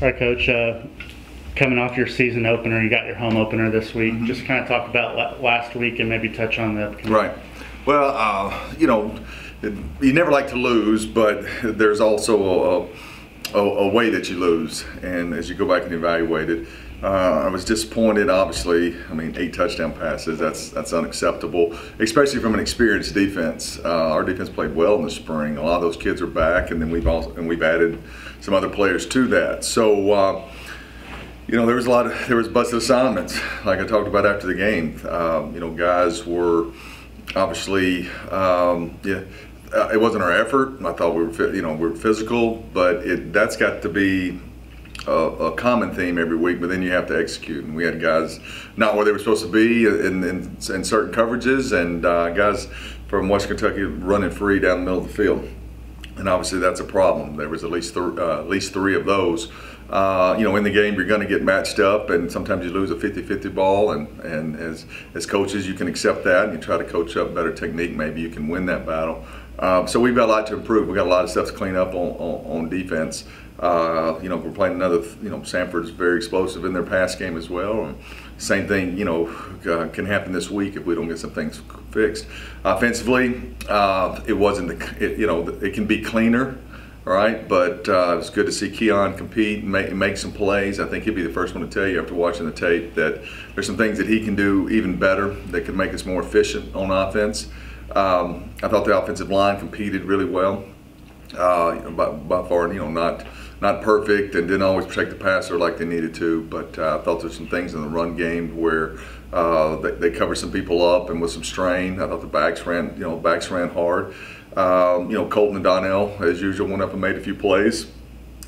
All right, Coach. Uh, coming off your season opener, you got your home opener this week. Mm-hmm. Just kind of talk about last week and maybe touch on the Right. Well, uh, you know, you never like to lose, but there's also a, a, a way that you lose. And as you go back and evaluate it, uh, I was disappointed. Obviously, I mean, eight touchdown passes. That's that's unacceptable, especially from an experienced defense. Uh, our defense played well in the spring. A lot of those kids are back, and then we've also and we've added some other players to that. So. Uh, you know, there was a lot of there was busted assignments, like I talked about after the game. Um, you know, guys were obviously, um, yeah, uh, it wasn't our effort. I thought we were, you know, we were physical, but it that's got to be a, a common theme every week. But then you have to execute, and we had guys not where they were supposed to be in, in, in certain coverages, and uh, guys from West Kentucky running free down the middle of the field and obviously that's a problem. There was at least th- uh, at least three of those. Uh, you know, in the game, you're going to get matched up, and sometimes you lose a 50-50 ball. And, and as as coaches, you can accept that, and you try to coach up better technique. Maybe you can win that battle. Uh, so we've got a lot to improve. We've got a lot of stuff to clean up on, on, on defense. Uh, you know, we're playing another. You know, Samford's very explosive in their pass game as well. And same thing, you know, uh, can happen this week if we don't get some things fixed. Offensively, uh, it wasn't the. It, you know, it can be cleaner. All right, but uh, it's good to see Keon compete and make, make some plays. I think he'll be the first one to tell you after watching the tape that there's some things that he can do even better that could make us more efficient on offense. Um, I thought the offensive line competed really well. Uh, by, by far, you know, not not perfect and didn't always protect the passer like they needed to. But uh, I thought there's some things in the run game where uh, they, they covered some people up and with some strain. I thought the backs ran, you know, backs ran hard. Um, you know, Colton and Donnell, as usual, went up and made a few plays.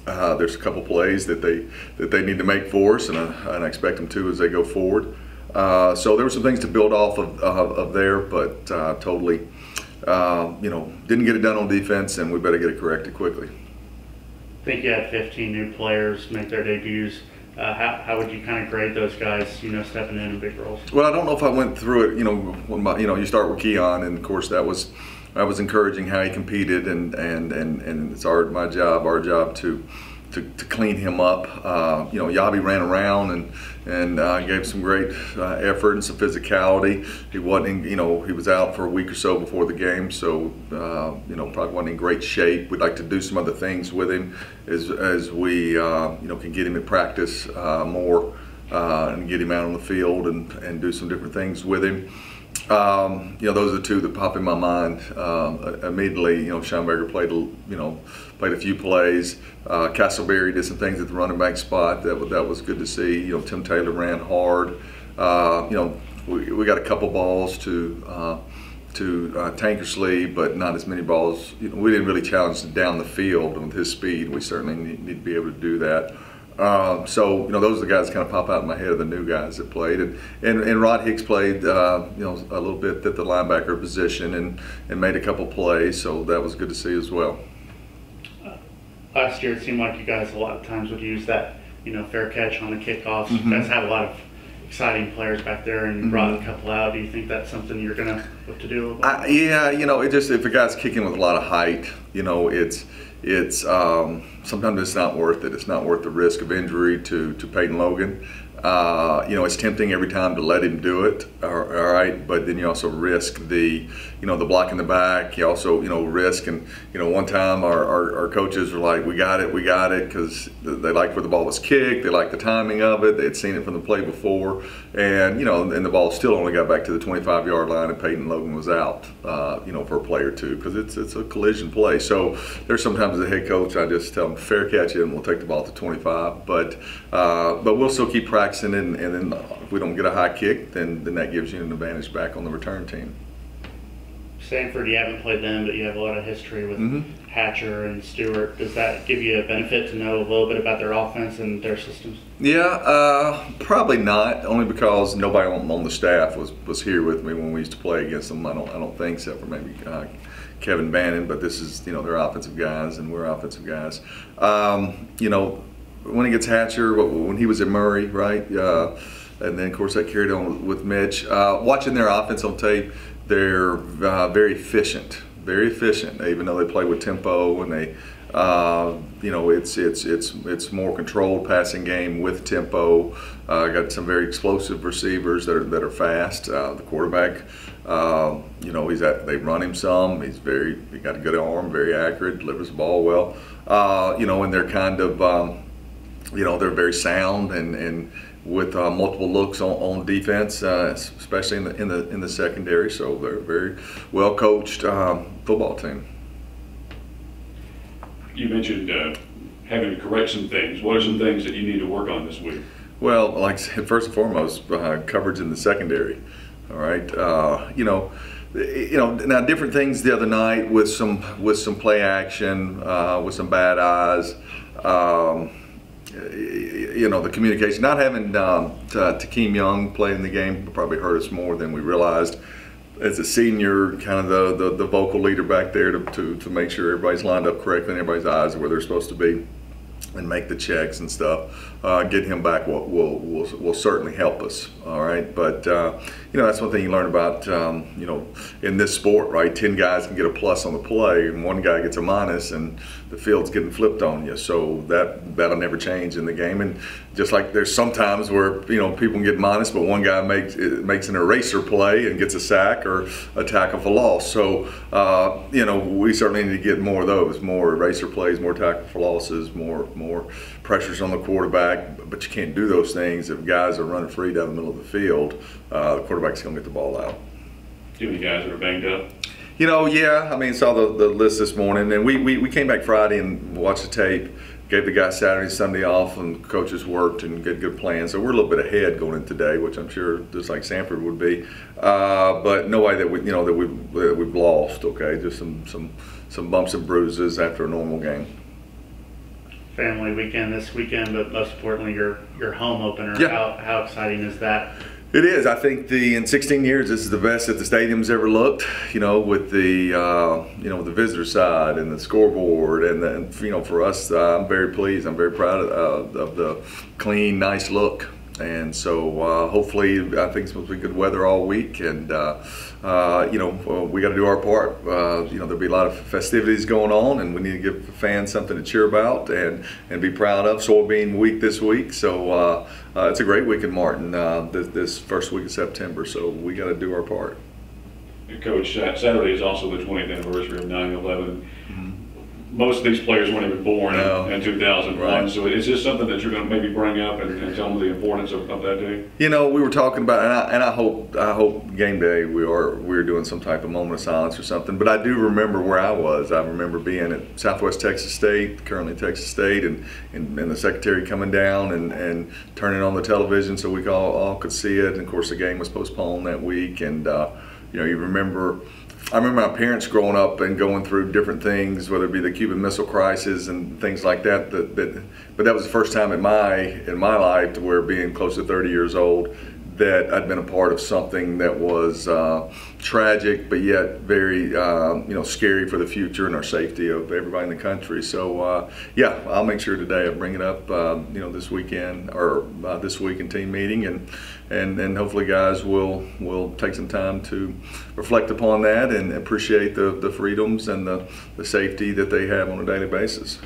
Uh, there's a couple plays that they that they need to make for us, and I, and I expect them to as they go forward. Uh, so there were some things to build off of, of, of there, but uh, totally, uh, you know, didn't get it done on defense, and we better get it corrected quickly. I think you had 15 new players make their debuts. Uh, how, how would you kind of grade those guys, you know, stepping in in big roles? Well, I don't know if I went through it. You know, when my, you know, you start with Keon, and of course that was that was encouraging how he competed, and and and, and it's our my job, our job to. To, to clean him up, uh, you know, Yabi ran around and and uh, gave some great uh, effort and some physicality. He wasn't, in, you know, he was out for a week or so before the game, so uh, you know, probably wasn't in great shape. We'd like to do some other things with him as as we, uh, you know, can get him in practice uh, more and get him out on the field and and do some different things with him. Um, you know, those are the two that pop in my mind um, immediately. You know, Scheinberger played, you know, played a few plays. Uh, Castleberry did some things at the running back spot that that was good to see. You know, Tim Taylor ran hard. Uh, you know, we, we got a couple balls to uh, to uh, Tankersley, but not as many balls. You know, we didn't really challenge down the field with his speed. We certainly need, need to be able to do that. Um, so you know those are the guys that kind of pop out in my head of the new guys that played, and and, and Rod Hicks played uh, you know a little bit at the linebacker position and and made a couple plays, so that was good to see as well. Last year, it seemed like you guys a lot of times would use that, you know, fair catch on the kickoffs. Mhm. You guys have a lot of exciting players back there and Mhm. brought a couple out. Do you think that's something you're going to look to do? I, yeah, you know, it just if a guy's kicking with a lot of height, you know, it's it's um, sometimes it's not worth it. It's not worth the risk of injury to to Peyton Logan. Uh, you know, it's tempting every time to let him do it. All right, but then you also risk the, you know, the block in the back. You also, you know, risk and you know, one time our, our, our coaches were like, "We got it, we got it," because they liked where the ball was kicked. They liked the timing of it. They had seen it from the play before, and you know, and the ball still only got back to the 25-yard line, and Peyton Logan was out, uh, you know, for a play or two because it's it's a collision play. So there's sometimes as a head coach, I just tell them fair catch it, and we'll take the ball to 25. But uh, but we'll still keep practicing, and, and then if we don't get a high kick, then then that gives you an advantage back on the return team. Samford, you haven't played them, but you have a lot of history with Mhm. Hatcher and Stewart. Does that give you a benefit to know a little bit about their offense and their systems? Yeah, uh, probably not. Only because nobody on, on the staff was, was here with me when we used to play against them. I don't I don't think except for maybe uh, Kevin Bannon. But this is you know they're offensive guys and we're offensive guys. Um, you know when he gets Hatcher, when he was at Murray, right? Uh, and then of course that carried on with Mitch. Uh, watching their offense on tape, they're uh, very efficient, very efficient. Even though they play with tempo and they Uh, you know, it's it's it's it's more controlled passing game with tempo. Uh, got some very explosive receivers that are that are fast. Uh, the quarterback, uh, you know, he's at, they run him some. He's very he got a good arm, very accurate, delivers the ball well. You know, and they're kind of um, you know they're very sound and and with uh, multiple looks on, on defense, uh, especially in the in the in the secondary. So they're a very well coached um, football team. You mentioned uh, having to correct some things. What are some things that you need to work on this week? Well, like I said, first and foremost, uh, coverage in the secondary. All right, uh, you know, you know now different things the other night with some with some play action, uh, with some bad eyes. Um, you know the communication. Not having um, Takeem Young play in the game probably hurt us more than we realized. As a senior, kind of the, the, the vocal leader back there to, to, to make sure everybody's lined up correctly and everybody's eyes are where they're supposed to be and make the checks and stuff. Uh, get him back will, will, will, will, certainly help us. All right, but uh, you know that's one thing you learn about. Um, you know, in this sport, right? Ten guys can get a plus on the play, and one guy gets a minus, and the field's getting flipped on you. So that that'll never change in the game. And just like there's sometimes where you know people can get minus, but one guy makes makes an eraser play and gets a sack or a tackle for loss. So uh, you know we certainly need to get more of those, more eraser plays, more tackle for losses, more more pressures on the quarterback. But you can't do those things if guys are running free down the middle of the field. Uh, the quarterback's going to get the ball out. Do you have any guys that are banged up? You know, yeah. I mean, saw the, the list this morning, and we, we, we came back Friday and watched the tape. Gave the guys Saturday, Sunday off, and coaches worked and good good plans. So we're a little bit ahead going in today, which I'm sure just like Samford would be. Uh, but no way that we you know that we that we've lost. Okay, just some some some bumps and bruises after a normal game family weekend this weekend, but most importantly, your your home opener. Yeah. How, how exciting is that? It is. I think the in 16 years, this is the best that the stadium's ever looked. You know, with the uh, you know with the visitor side and the scoreboard, and then you know for us, uh, I'm very pleased. I'm very proud of, uh, of the clean, nice look and so uh, hopefully I think it's supposed to be good weather all week and uh, uh, you know we got to do our part. Uh, you know there'll be a lot of festivities going on and we need to give fans something to cheer about and and be proud of. Soybean week this week so uh, uh, it's a great week in Martin this, this, first week of September so we got to do our part. Coach Saturday is also the 20th anniversary of 9-11 most of these players weren't even born no. in, in 2001. Right. So is this something that you're going to maybe bring up and, and tell them the importance of, of, that day? You know, we were talking about, and I, and I hope I hope game day we are we are doing some type of moment of silence or something. But I do remember where I was. I remember being at Southwest Texas State, currently Texas State, and, and, and the secretary coming down and, and turning on the television so we all, all could see it. And of course, the game was postponed that week, and uh, you know, you remember I remember my parents growing up and going through different things, whether it be the Cuban Missile Crisis and things like that. That, that but that was the first time in my in my life to where being close to 30 years old that I'd been a part of something that was uh, tragic, but yet very uh, you know scary for the future and our safety of everybody in the country. So uh, yeah, I'll make sure today I bring it up uh, you know this weekend or uh, this week in team meeting, and and and hopefully guys will will take some time to reflect upon that and appreciate the the freedoms and the the safety that they have on a daily basis.